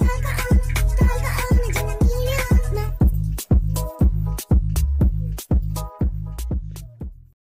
i Like a